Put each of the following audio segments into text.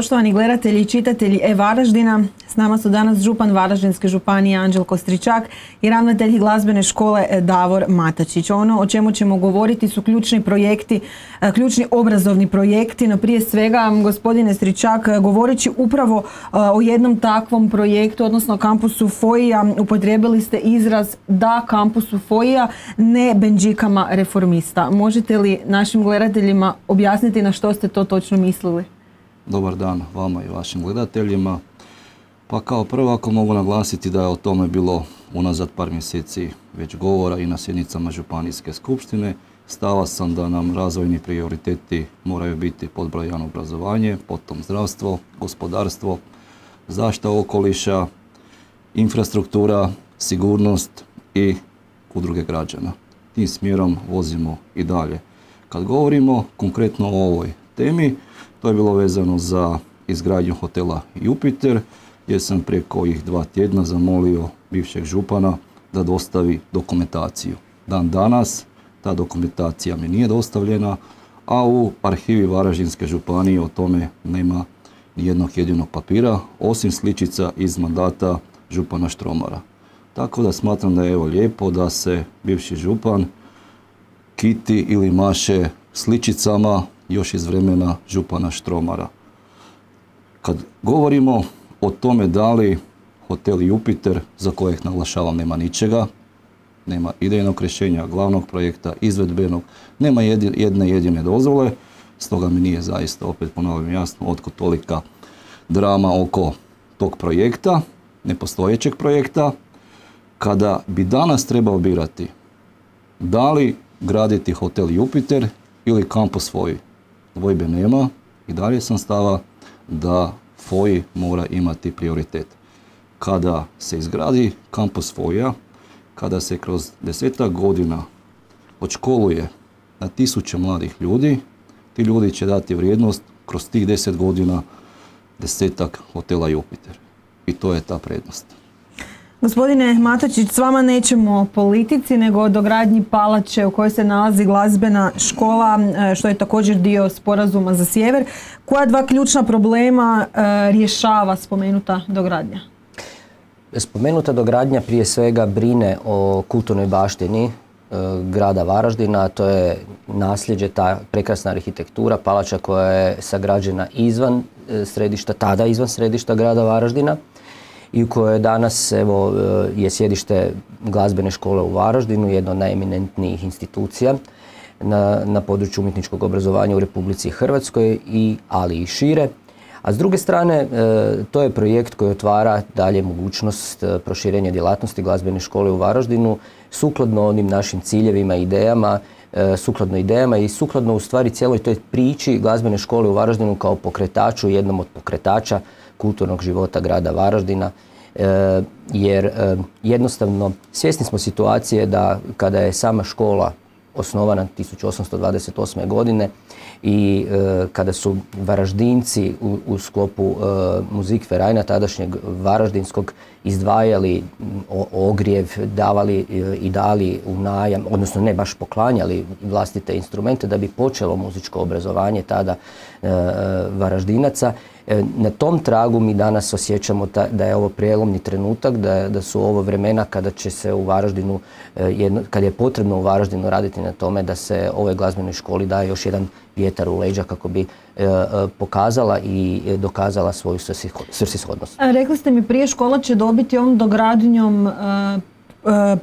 Poštovani gledatelji i čitatelji E-Varaždina, s nama su danas župan Varaždinske županije Anđelko Stričak i ravnatelj glazbene škole Davor Matačić. Ono o čemu ćemo govoriti su ključni projekti, e, ključni obrazovni projekti, no prije svega, gospodine Stričak, govoreći upravo e, o jednom takvom projektu, odnosno kampusu FOIA, upotrijebili ste izraz da kampusu FOIA, ne benđikama reformista. Možete li našim gledateljima objasniti na što ste to točno mislili? Dobar dan vama i vašim gledateljima. Pa kao prvo ako mogu naglasiti da je o tome bilo unazad par mjeseci već govora i na sjednicama Županijske skupštine. Stava sam da nam razvojni prioriteti moraju biti podbrojano obrazovanje, potom zdravstvo, gospodarstvo, zašta okoliša, infrastruktura, sigurnost i udruge građana. Tim smjerom vozimo i dalje. Kad govorimo konkretno o ovoj temi, to je bilo vezano za izgradnju hotela Jupiter, gdje sam preko ovih dva tjedna zamolio bivšeg župana da dostavi dokumentaciju. Dan danas ta dokumentacija mi nije dostavljena, a u arhivi Varaždinske županije o tome nema ni jednog jedinog papira, osim sličica iz mandata župana Štromara. Tako da smatram da je evo lijepo da se bivši župan kiti ili maše sličicama još iz vremena župana Štromara. Kad govorimo o tome da li hotel Jupiter, za kojeg naglašavam nema ničega, nema idejnog rješenja, glavnog projekta, izvedbenog, nema jedne jedine dozvole, stoga mi nije zaista, opet ponavljam jasno, otko tolika drama oko tog projekta, nepostojećeg projekta, kada bi danas trebao birati da li graditi hotel Jupiter ili kampus svoj dvojbe nema i dalje sam stava da FOI mora imati prioritet. Kada se izgradi kampus FOI-a, kada se kroz desetak godina odškoluje na tisuće mladih ljudi, ti ljudi će dati vrijednost kroz tih deset godina desetak hotela Jupiter. I to je ta prednost. Gospodine Matačić, s vama nećemo o politici, nego o dogradnji palače u kojoj se nalazi glazbena škola, e, što je također dio sporazuma za sjever. Koja dva ključna problema e, rješava spomenuta dogradnja? Spomenuta dogradnja prije svega brine o kulturnoj baštini e, grada Varaždina, to je nasljeđe, ta prekrasna arhitektura, palača koja je sagrađena izvan središta, tada izvan središta grada Varaždina i u kojoj danas evo, e, je sjedište glazbene škole u Varaždinu, jedna od najeminentnijih institucija na, na području umjetničkog obrazovanja u Republici Hrvatskoj, i, ali i šire. A s druge strane, e, to je projekt koji otvara dalje mogućnost e, proširenja djelatnosti glazbene škole u Varaždinu sukladno onim našim ciljevima i idejama, sukladno idejama i sukladno u stvari cijeloj toj priči glazbene škole u Varaždinu kao pokretaču, jednom od pokretača kulturnog života grada Varaždina e, jer e, jednostavno svjesni smo situacije da kada je sama škola osnovana 1828. godine i e, kada su Varaždinci u, sklopu muzik Ferajna tadašnjeg Varaždinskog izdvajali ogrijev, davali i dali u najam, odnosno ne baš poklanjali vlastite instrumente da bi počelo muzičko obrazovanje tada Varaždinaca E, na tom tragu mi danas osjećamo da je ovo prijelomni trenutak, da, da su ovo vremena kada će se u Varaždinu, e, kada je potrebno u Varaždinu raditi na tome da se ovoj glazbenoj školi daje još jedan vjetar u leđa kako bi e, pokazala i dokazala svoju svrsishodnost. Rekli ste mi prije škola će dobiti ovom dogradnjom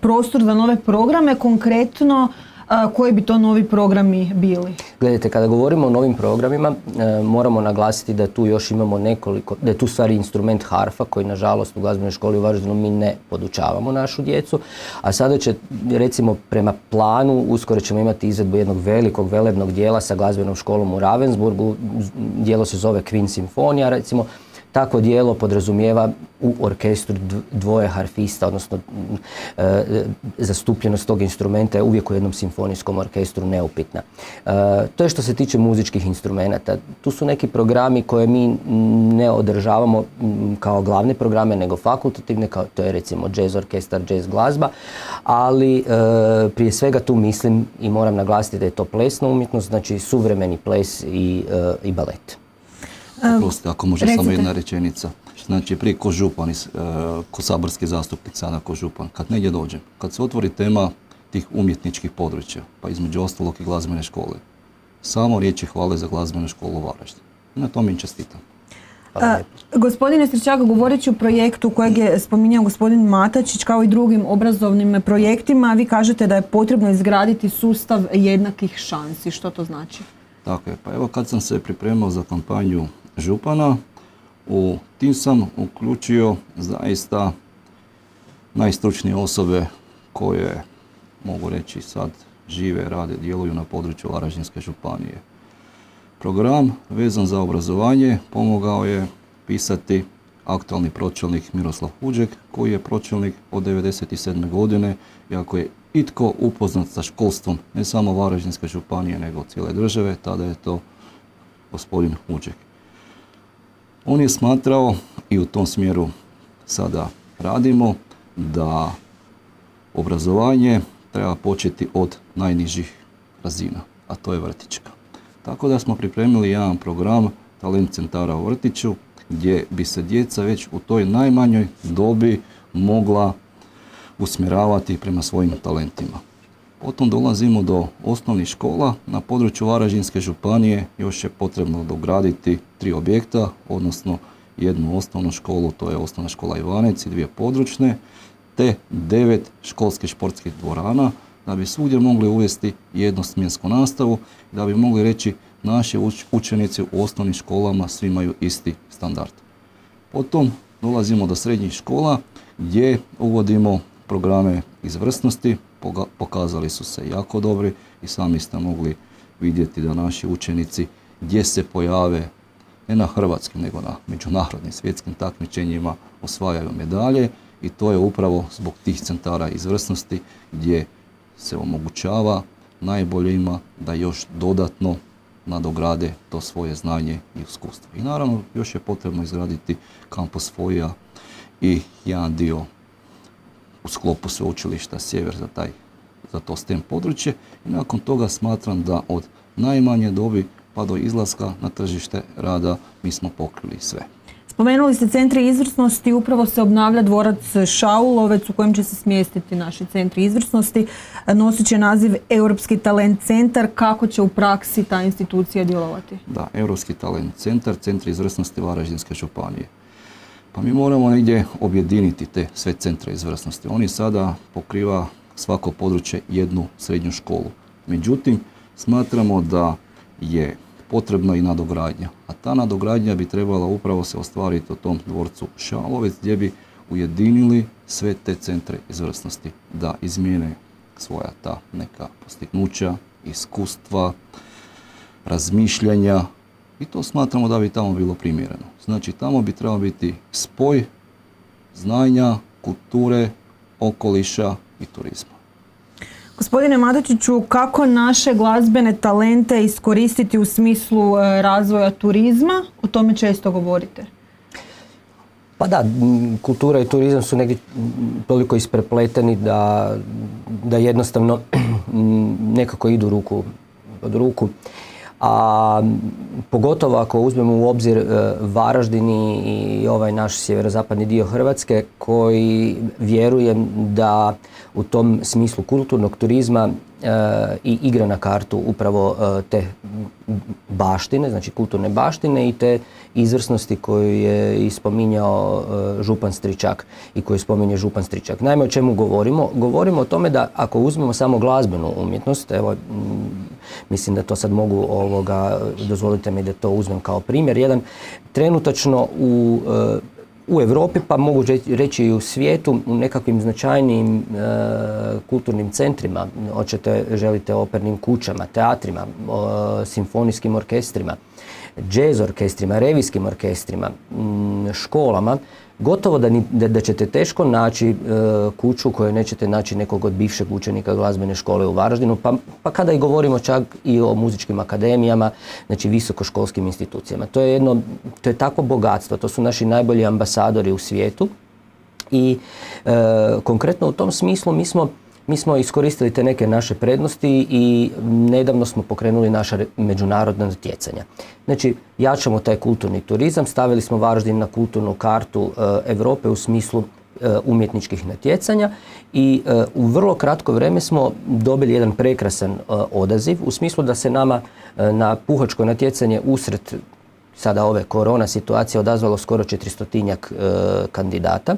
prostor za nove programe, konkretno koji bi to novi programi bili? Gledajte, kada govorimo o novim programima, e, moramo naglasiti da tu još imamo nekoliko, da je tu stvari instrument harfa koji nažalost u glazbenoj školi u Varaždinu mi ne podučavamo našu djecu, a sada će recimo prema planu uskoro ćemo imati izvedbu jednog velikog velebnog dijela sa glazbenom školom u Ravensburgu, dijelo se zove Queen Simfonija recimo, Tako dijelo podrazumijeva u orkestru dvoje harfista, odnosno e, zastupljenost tog instrumenta je uvijek u jednom simfonijskom orkestru neupitna. E, to je što se tiče muzičkih instrumenata. Tu su neki programi koje mi ne održavamo kao glavne programe, nego fakultativne, kao to je recimo jazz orkestar, jazz glazba, ali e, prije svega tu mislim i moram naglasiti da je to plesna umjetnost, znači suvremeni ples i, i balet. Oprostite, ako može samo jedna rečenica. Znači, prije ko župan, ko saborski zastupnik, sada ko župan, kad negdje dođem, kad se otvori tema tih umjetničkih područja, pa između ostalog i glazbene škole, samo riječi hvale za glazbenu školu u Varaždinu. Na tome im čestitam. A, gospodine Stričak, govoreći o projektu kojeg je spominjao gospodin Matačić kao i drugim obrazovnim projektima, vi kažete da je potrebno izgraditi sustav jednakih šansi. Što to znači? Tako je. Pa evo kad sam se pripremao za kampanju Župana, u tim sam uključio zaista najstručnije osobe koje, mogu reći sad, žive, rade, djeluju na području Varaždinske županije. Program vezan za obrazovanje pomogao je pisati aktualni pročelnik Miroslav Huđek, koji je pročelnik od 1997. godine i ako je itko upoznat sa školstvom ne samo Varaždinske županije nego cijele države, tada je to gospodin Huđek. On je smatrao i u tom smjeru sada radimo da obrazovanje treba početi od najnižih razina, a to je vrtička. Tako da smo pripremili jedan program talent centara u vrtiću gdje bi se djeca već u toj najmanjoj dobi mogla usmjeravati prema svojim talentima. Potom dolazimo do osnovnih škola. Na području Varaždinske županije još je potrebno dograditi tri objekta, odnosno jednu osnovnu školu, to je osnovna škola Ivanec i dvije područne, te devet školskih športskih dvorana, da bi svugdje mogli uvesti jednosmjensku nastavu da bi mogli reći naši učenici u osnovnim školama svi imaju isti standard. Potom dolazimo do srednjih škola gdje uvodimo programe izvrsnosti, pokazali su se jako dobri i sami ste mogli vidjeti da naši učenici gdje se pojave ne na hrvatskim nego na međunarodnim svjetskim takmičenjima osvajaju medalje i to je upravo zbog tih centara izvrsnosti gdje se omogućava najboljima da još dodatno nadograde to svoje znanje i iskustvo. I naravno još je potrebno izgraditi kampus FOIA i jedan dio u sklopu sveučilišta Sjever za, taj, za to STEM područje i nakon toga smatram da od najmanje dobi pa do izlaska na tržište rada mi smo pokrili sve. Spomenuli ste centri izvrsnosti, upravo se obnavlja dvorac Šaulovec u kojem će se smjestiti naši centri izvrsnosti. Nosit će naziv Europski talent centar. Kako će u praksi ta institucija djelovati? Da, Europski talent centar, centri izvrsnosti Varaždinske županije. Pa mi moramo negdje objediniti te sve centre izvrsnosti. Oni sada pokriva svako područje jednu srednju školu. Međutim, smatramo da je potrebna i nadogradnja. A ta nadogradnja bi trebala upravo se ostvariti u tom dvorcu Šalovec gdje bi ujedinili sve te centre izvrsnosti da izmijene svoja ta neka postignuća, iskustva, razmišljanja i to smatramo da bi tamo bilo primjereno. Znači tamo bi trebao biti spoj znanja, kulture, okoliša i turizma. Gospodine Madačiću, kako naše glazbene talente iskoristiti u smislu e, razvoja turizma? O tome često govorite. Pa da, kultura i turizam su negdje toliko isprepleteni da, da jednostavno nekako idu ruku od ruku a pogotovo ako uzmemo u obzir e, Varaždin i ovaj naš sjeverozapadni dio Hrvatske koji vjerujem da u tom smislu kulturnog turizma e, i igra na kartu upravo e, te baštine, znači kulturne baštine i te izvrsnosti koju je ispominjao Župan Stričak i koju spominje Župan Stričak. Naime, o čemu govorimo? Govorimo o tome da ako uzmemo samo glazbenu umjetnost, evo, mislim da to sad mogu ovoga, dozvolite mi da to uzmem kao primjer, jedan. Trenutačno u u Europi pa mogu reći i u svijetu u nekakvim značajnijim e, kulturnim centrima, hoćete, želite opernim kućama, teatrima, simfonijskim orkestrima, jazz orkestrima, revijskim orkestrima, školama, gotovo da, da, da ćete teško naći e, kuću u kojoj nećete naći nekog od bivšeg učenika glazbene škole u Varaždinu, pa, pa kada i govorimo čak i o muzičkim akademijama, znači visokoškolskim institucijama. To je jedno, to je takvo bogatstvo, to su naši najbolji ambasadori u svijetu i e, konkretno u tom smislu mi smo mi smo iskoristili te neke naše prednosti i nedavno smo pokrenuli naša međunarodna natjecanja. Znači, jačamo taj kulturni turizam, stavili smo Varaždin na kulturnu kartu Europe u smislu e, umjetničkih natjecanja i e, u vrlo kratko vrijeme smo dobili jedan prekrasan e, odaziv u smislu da se nama na puhačko natjecanje usred sada ove korona situacije odazvalo skoro 400 e, kandidata.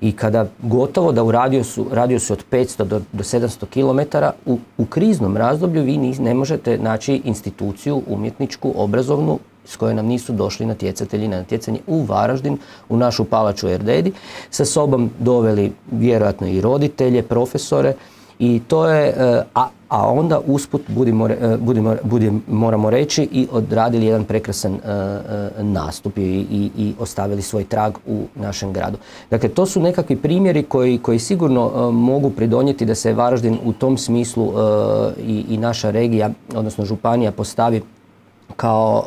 I kada gotovo da u radijusu, radijusu od 500 do, do 700 km u, u kriznom razdoblju vi ne možete naći instituciju umjetničku, obrazovnu s koje nam nisu došli natjecatelji na natjecanje u Varaždin, u našu palaču Erdedi, sa sobom doveli vjerojatno i roditelje, profesore. I to je, e, a, a onda usput budimo, e, budimo, budimo, moramo reći i odradili jedan prekrasan uh, nastup i, i, i, ostavili svoj trag u našem gradu. Dakle, to su nekakvi primjeri koji, koji sigurno mogu pridonijeti da se Varaždin u tom smislu i, i naša regija, odnosno županija postavi kao,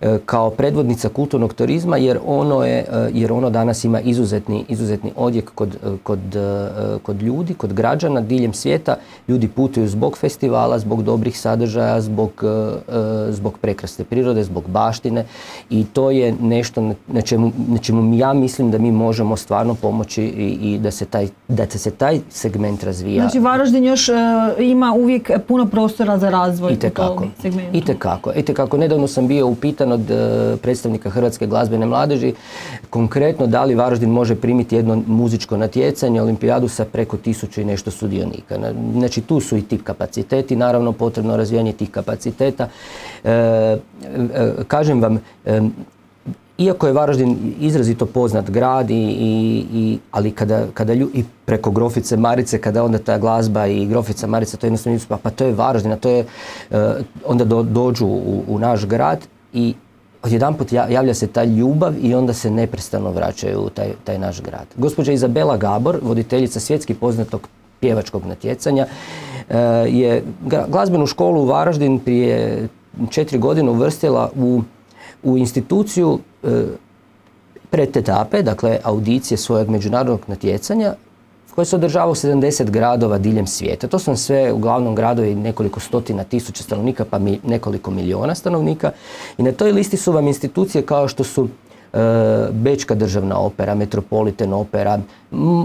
e, e, kao predvodnica kulturnog turizma jer ono, je, e, jer ono danas ima izuzetni, izuzetni odjek kod, kod, kod ljudi, kod građana diljem svijeta. Ljudi putuju zbog festivala, zbog dobrih sadržaja, zbog, zbog prekrasne prirode, zbog baštine i to je nešto na čemu, na čemu ja mislim da mi možemo stvarno pomoći i, i da, se taj, da se taj segment razvija. Znači Varaždin još ima uvijek puno prostora za razvoj I u tom segmentu. Itekako kako nedavno sam bio upitan od e, predstavnika Hrvatske glazbene mladeži konkretno da li Varaždin može primiti jedno muzičko natjecanje, olimpijadu sa preko tisuću i nešto sudionika. Znači tu su i ti kapaciteti, naravno potrebno razvijanje tih kapaciteta. E, e, kažem vam, iako je Varaždin izrazito poznat grad, i, i, ali kada, kada i preko Grofice Marice, kada onda ta glazba i Grofica Marica, to jednostavno pa, pa to je Varaždin, a to je, uh, onda dođu u, u, naš grad i odjedanput javlja se ta ljubav i onda se neprestano vraćaju u taj, taj naš grad. Gospođa Izabela Gabor, voditeljica svjetski poznatog pjevačkog natjecanja, uh, je glazbenu školu u Varaždin prije četiri godine uvrstila u u instituciju e, etape, dakle audicije svojeg međunarodnog natjecanja koje se održava u 70 gradova diljem svijeta. To su sve uglavnom gradovi nekoliko stotina tisuća stanovnika pa mi, nekoliko miliona stanovnika i na toj listi su vam institucije kao što su Bečka državna opera, Metropolitan opera,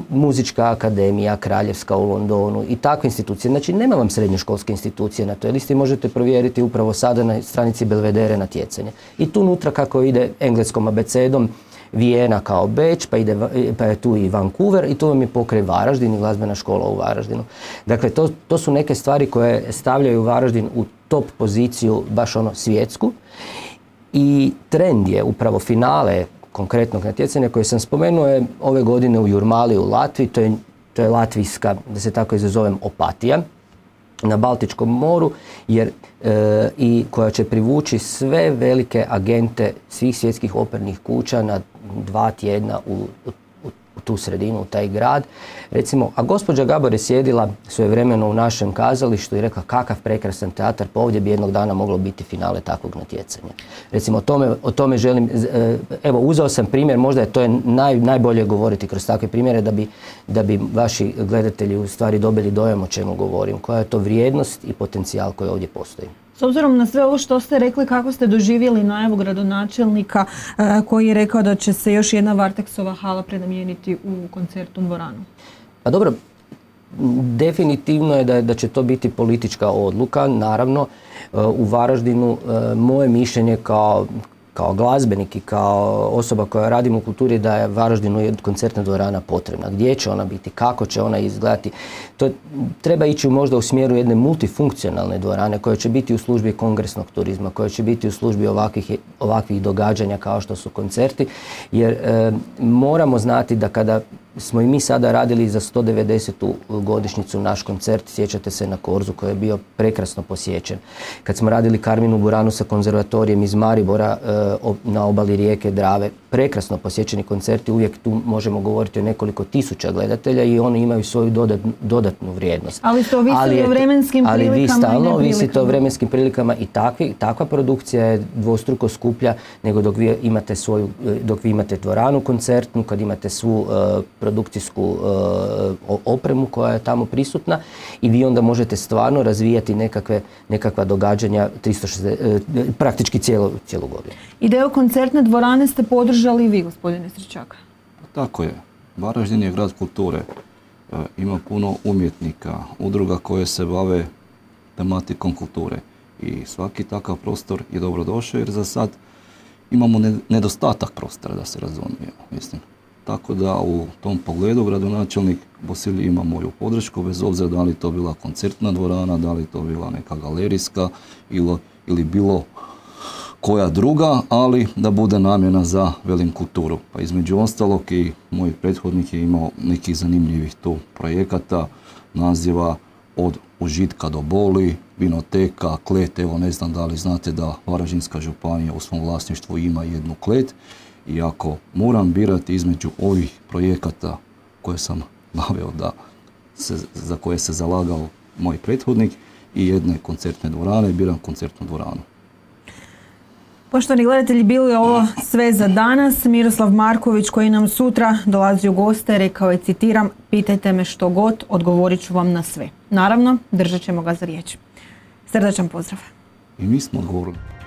Muzička akademija, Kraljevska u Londonu i takve institucije. Znači nema vam srednjoškolske institucije na toj listi, možete provjeriti upravo sada na stranici Belvedere natjecanje. I tu unutra kako ide engleskom abecedom, Vijena kao Beč, pa, ide, pa je tu i Vancouver i tu vam je pokraj Varaždin i glazbena škola u Varaždinu. Dakle, to, to su neke stvari koje stavljaju Varaždin u top poziciju, baš ono svjetsku i trend je upravo finale konkretnog natjecanja koje sam spomenuo je ove godine u Jurmali u Latviji, to je, to je latvijska, da se tako izazovem, opatija na Baltičkom moru jer e, i koja će privući sve velike agente svih svjetskih opernih kuća na dva tjedna u, u tu sredinu, u taj grad. Recimo, a gospođa Gabor je sjedila svojevremeno u našem kazalištu i rekla kakav prekrasan teatar, pa ovdje bi jednog dana moglo biti finale takvog natjecanja. Recimo, o tome, o tome želim, e, evo, uzeo sam primjer, možda je to je naj, najbolje govoriti kroz takve primjere da bi, da bi vaši gledatelji u stvari dobili dojam o čemu govorim, koja je to vrijednost i potencijal koji ovdje postoji. S obzirom na sve ovo što ste rekli, kako ste doživjeli najavu gradonačelnika e, koji je rekao da će se još jedna Varteksova hala prenamijeniti u koncertnu dvoranu? Pa dobro, definitivno je da, da će to biti politička odluka, naravno. E, u Varaždinu e, moje mišljenje kao, kao glazbenik i kao osoba koja radim u kulturi da je Varaždinu koncertna dvorana potrebna. Gdje će ona biti, kako će ona izgledati. To treba ići možda u smjeru jedne multifunkcionalne dvorane koja će biti u službi kongresnog turizma, koja će biti u službi ovakvih, ovakvih događanja kao što su koncerti. Jer e, moramo znati da kada smo i mi sada radili za 190. godišnjicu naš koncert, sjećate se na Korzu koji je bio prekrasno posjećen. Kad smo radili Karminu Buranu sa konzervatorijem iz Maribora e, na obali rijeke Drave, prekrasno posjećeni koncerti, uvijek tu možemo govoriti o nekoliko tisuća gledatelja i oni imaju svoju dodatnu, dodatnu vrijednost. Ali to ovisi o vremenskim ali prilikama vi i stalno ovisite o vremenskim prilikama i takvi, takva produkcija je dvostruko skuplja nego dok vi imate svoju, e, dok vi imate dvoranu koncertnu, kad imate svu e, produkcijsku e, opremu koja je tamo prisutna i vi onda možete stvarno razvijati nekakve, nekakva događanja 360, e, praktički cijelu, cijelu godinu. Ideju koncertne dvorane ste podržali i vi, gospodine Stričak. Tako je. Varaždin je grad kulture. E, ima puno umjetnika, udruga koje se bave tematikom kulture. I svaki takav prostor je dobrodošao jer za sad imamo ne- nedostatak prostora da se razumijemo. Mislim. Tako da u tom pogledu gradonačelnik Bosili ima moju podršku bez obzira da li to bila koncertna dvorana, da li to bila neka galerijska ili, ili bilo koja druga, ali da bude namjena za velim kulturu. Pa između ostalog i moj prethodnik je imao nekih zanimljivih tu projekata, naziva od užitka do boli, vinoteka, klet, evo ne znam da li znate da Varaždinska županija u svom vlasništvu ima jednu klet i ako moram birati između ovih projekata koje sam naveo da se, za koje se zalagao moj prethodnik i jedne koncertne dvorane, biram koncertnu dvoranu. Poštovani gledatelji, bilo je ovo sve za danas. Miroslav Marković koji nam sutra dolazi u goste rekao je, citiram, pitajte me što god, odgovorit ću vam na sve. Naravno, držat ćemo ga za riječ. Srdačan pozdrav. I mi smo odgovorili.